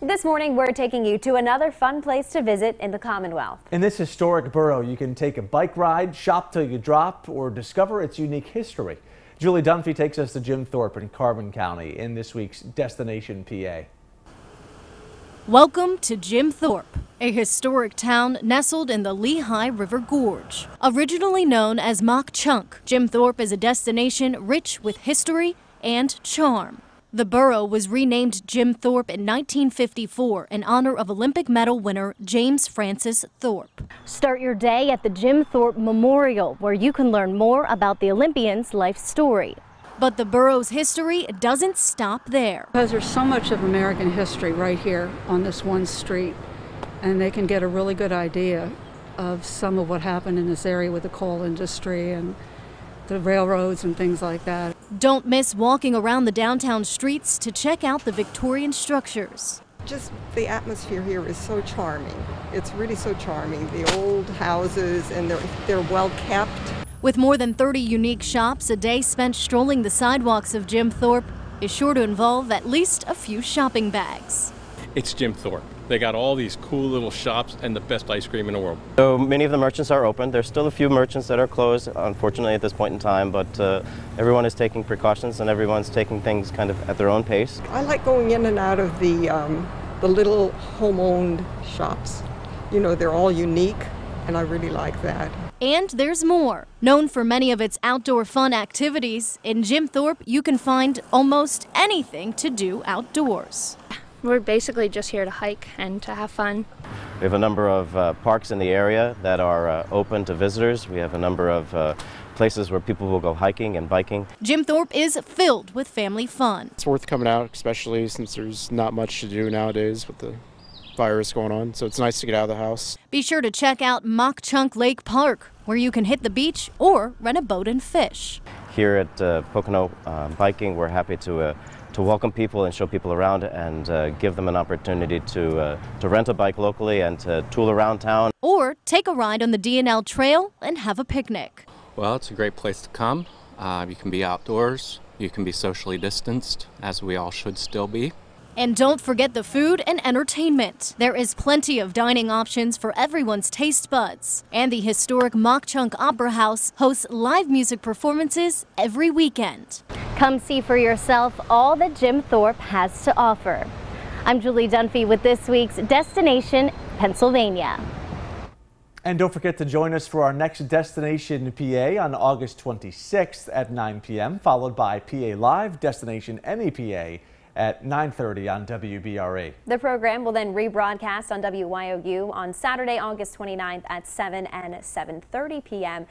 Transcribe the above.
This morning, we're taking you to another fun place to visit in the Commonwealth. In this historic borough, you can take a bike ride, shop till you drop, or discover its unique history. Julie Dunphy takes us to Jim Thorpe in Carbon County in this week's Destination PA. Welcome to Jim Thorpe, a historic town nestled in the Lehigh River Gorge. Originally known as Mauch Chunk, Jim Thorpe is a destination rich with history and charm. The borough was renamed Jim Thorpe in 1954 in honor of Olympic medal winner James Francis Thorpe. Start your day at the Jim Thorpe Memorial, where you can learn more about the Olympian's life story. But the borough's history doesn't stop there. Because there's so much of American history right here on this one street, and they can get a really good idea of some of what happened in this area with the coal industry and the railroads and things like that. Don't miss walking around the downtown streets to check out the Victorian structures. Just the atmosphere here is so charming. It's really so charming. The old houses and they're, they're well kept. With more than 30 unique shops, a day spent strolling the sidewalks of Jim Thorpe is sure to involve at least a few shopping bags. It's Jim Thorpe. They got all these cool little shops and the best ice cream in the world. So many of the merchants are open. There's still a few merchants that are closed, unfortunately, at this point in time, but uh, everyone is taking precautions and everyone's taking things kind of at their own pace. I like going in and out of the, um, the little home-owned shops. You know, they're all unique, and I really like that. And there's more. Known for many of its outdoor fun activities, in Jim Thorpe you can find almost anything to do outdoors. We're basically just here to hike and to have fun. We have a number of uh, parks in the area that are uh, open to visitors. We have a number of uh, places where people will go hiking and biking. Jim Thorpe is filled with family fun. It's worth coming out, especially since there's not much to do nowadays with the virus going on, so it's nice to get out of the house. Be sure to check out Mauch Chunk Lake Park, where you can hit the beach or rent a boat and fish. Here at uh, Pocono uh, Biking, we're happy to uh, to welcome people and show people around and uh, give them an opportunity to, uh, to rent a bike locally and to tool around town. Or take a ride on the D&L Trail and have a picnic. Well, it's a great place to come. Uh, you can be outdoors. You can be socially distanced, as we all should still be. And don't forget the food and entertainment. There is plenty of dining options for everyone's taste buds. And the historic Mauch Chunk Opera House hosts live music performances every weekend. Come see for yourself all that Jim Thorpe has to offer. I'm Julie Dunphy with this week's Destination Pennsylvania. And don't forget to join us for our next Destination PA on August 26th at 9 p.m., followed by PA Live Destination NEPA at 9.30 on WBRE. The program will then rebroadcast on WYOU on Saturday, August 29th at 7 and 7.30 p.m.